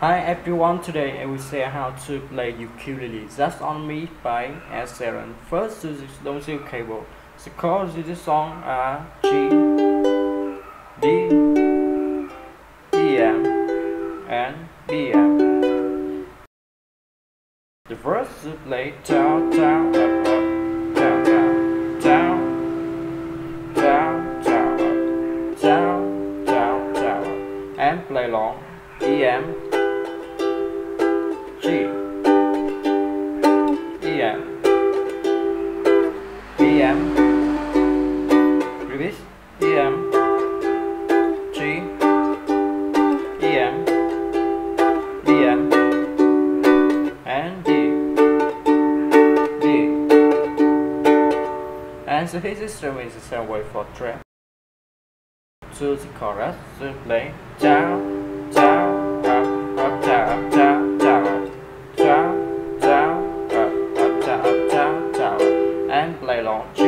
Hi everyone, today I will say how to play ukulele. That's on me by Ed Sheeran. First use the cable. The chords of the song are G, D, E M, and B M. The first is play down, down, up, up, down, down, down, down, down, up, down, down, down, up, and play long. E M. G. E M. B M. Repeat E M. G. E M. B M. And D. D. And the his system is the same way for track to the chorus. To play. Down and play long G,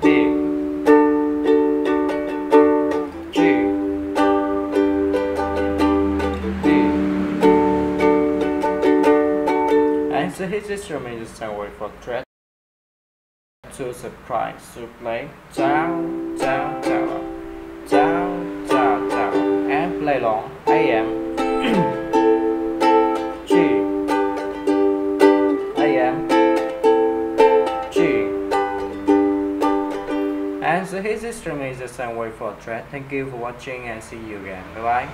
D, G, D, and the hit instrument is same way for thread to surprise to play. Down, down, down, down, down, down, and play long A am G and so his instrument is the same way for a thread. Thank you for watching and see you again. Bye bye.